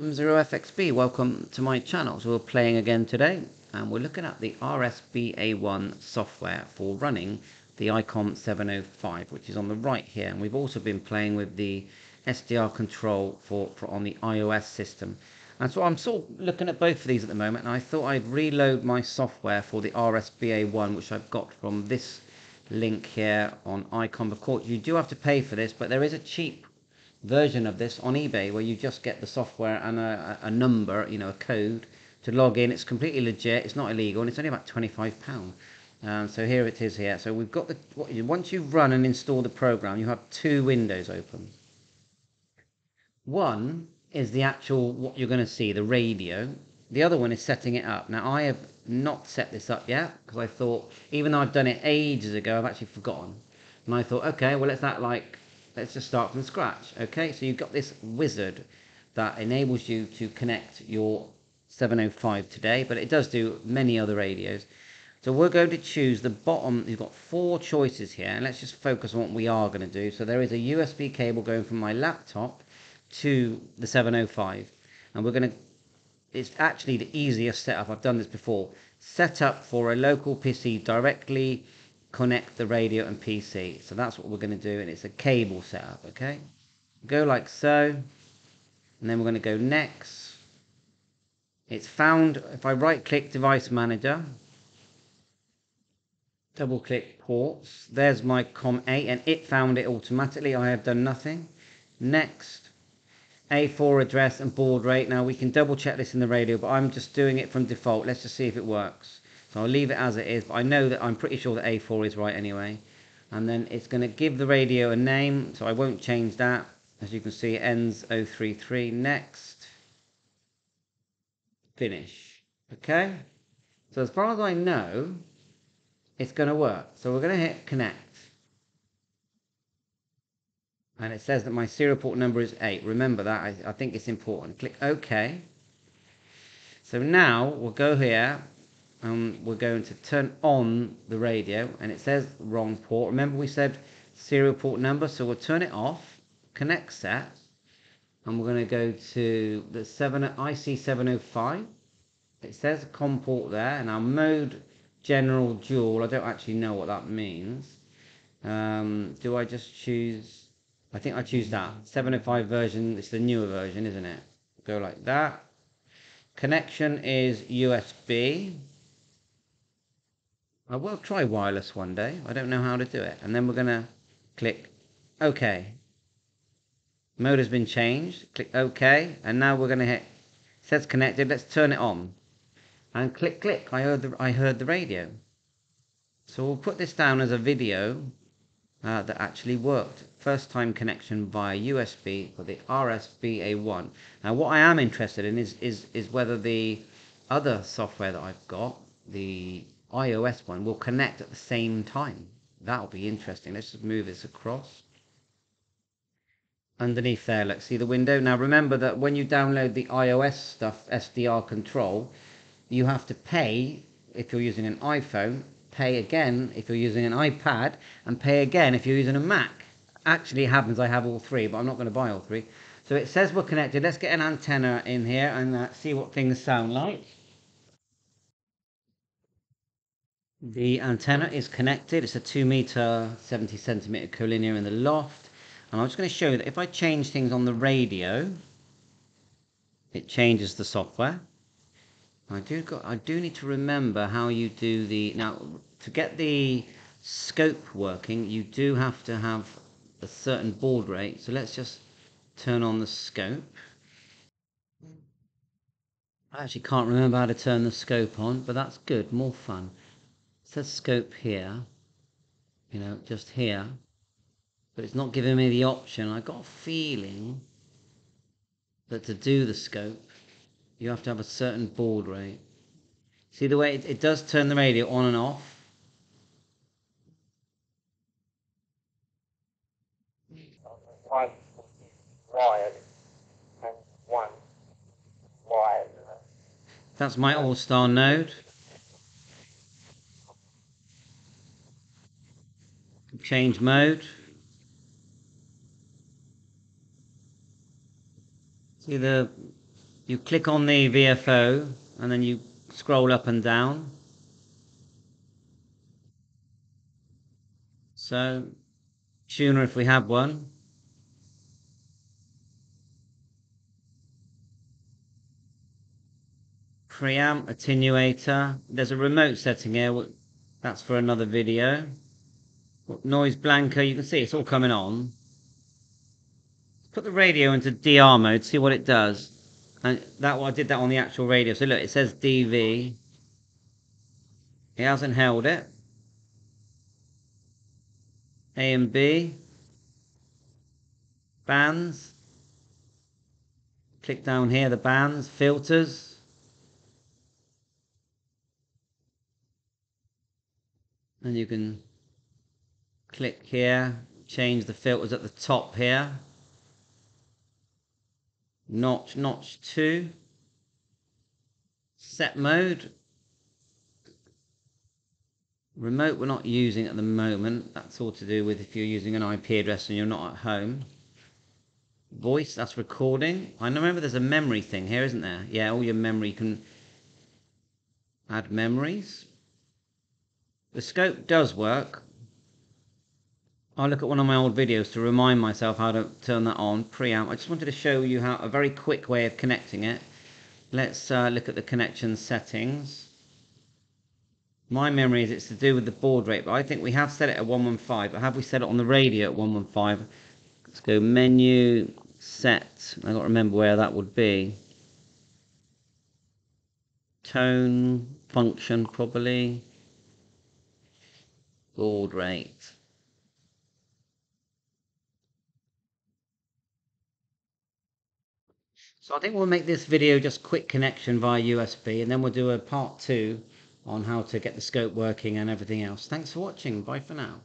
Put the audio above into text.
I'm Zero FXB. Welcome to my channel. So we're playing again today, and we're looking at the RSBA1 software for running the ICOM 705, which is on the right here. And we've also been playing with the SDR control for, for on the iOS system. And so I'm sort of looking at both of these at the moment, and I thought I'd reload my software for the RSBA1, which I've got from this link here on ICOM. Of course, you do have to pay for this, but there is a cheap version of this on eBay where you just get the software and a, a number, you know, a code to log in. It's completely legit. It's not illegal, and it's only about twenty-five pound. Um, so here it is here. So we've got the once you run and install the program, you have two windows open. One is the actual what you're going to see, the radio. The other one is setting it up. Now I have not set this up yet because I thought, even though I've done it ages ago, I've actually forgotten. And I thought, okay, well let's that like let's just start from scratch. Okay, so you've got this wizard that enables you to connect your 705 today, but it does do many other radios. So we're going to choose the bottom. You've got four choices here, and let's just focus on what we are going to do. So there is a USB cable going from my laptop to the 705, and we're going to. It's actually the easiest setup. I've done this before. Set up for a local PC directly connect the radio and PC. So that's what we're going to do, and it's a cable setup, okay? Go like so, and then we're going to go next. It's found, if I right click device manager, double click ports, there's my COM8, and it found it automatically. I have done nothing. Next, A4 address and baud rate. Now we can double check this in the radio, but I'm just doing it from default. Let's just see if it works. So I'll leave it as it is, but I know that I'm pretty sure that A4 is right anyway. And then it's going to give the radio a name, so I won't change that. As you can see, it ends 033. Next. Finish. Okay? So as far as I know, it's going to work. So we're going to hit connect. And it says that my serial port number is 8. Remember that. I, I think it's important. Click OK. So now we'll go here and we're going to turn on the radio and it says wrong port. Remember we said serial port number so we'll turn it off connect set and we're going to go to the 7 IC705 it says COM port there and our mode general dual I don't actually know what that means. Um, do I just choose I think I choose that. 705 version it's the newer version isn't it? Go like that. Connection is USB I will try wireless one day. I don't know how to do it. And then we're going to click OK. Mode has been changed. Click OK. And now we're going to hit, says connected. Let's turn it on. And click, click. I heard the, I heard the radio. So we'll put this down as a video uh, that actually worked. First time connection via USB for the RSBA1. Now what I am interested in is, is, is whether the other software that I've got, the iOS one will connect at the same time. That'll be interesting. Let's just move this across. Underneath there, let's see the window. Now remember that when you download the iOS stuff, SDR control, you have to pay if you're using an iPhone, pay again if you're using an iPad, and pay again if you're using a Mac. Actually, happens I have all three, but I'm not going to buy all three. So it says we're connected. Let's get an antenna in here and uh, see what things sound like. The antenna is connected. It's a 2 meter 70 centimeter collinear in the loft. And I'm just going to show you that if I change things on the radio, it changes the software. I do got, I do need to remember how you do the now to get the scope working. You do have to have a certain baud rate. So let's just turn on the scope. I actually can't remember how to turn the scope on, but that's good, more fun says scope here, you know, just here, but it's not giving me the option. I got a feeling that to do the scope, you have to have a certain baud rate. See the way it, it does turn the radio on and off? One wired and one wired. That's my all-star node. Change mode. See the you click on the VFO and then you scroll up and down. So, tuner if we have one. Preamp, attenuator. There's a remote setting here. That's for another video. Noise blanker, you can see it's all coming on. Put the radio into DR mode, see what it does. And that I did that on the actual radio. So look, it says DV. It hasn't held it. A and B. Bands. Click down here, the bands, filters. And you can click here, change the filters at the top here. Notch, notch 2. Set mode. Remote we're not using at the moment. That's all to do with if you're using an IP address and you're not at home. Voice, that's recording. I remember there's a memory thing here, isn't there? Yeah, all your memory can add memories. The scope does work. I'll look at one of my old videos to remind myself how to turn that on, preamp. I just wanted to show you how a very quick way of connecting it. Let's uh, look at the connection settings. My memory is it's to do with the baud rate, but I think we have set it at 115. But have we set it on the radio at 115? Let's go menu, set. i got to remember where that would be. Tone, function probably. Baud rate. So I think we'll make this video just quick connection via USB and then we'll do a part two on how to get the scope working and everything else. Thanks for watching. Bye for now.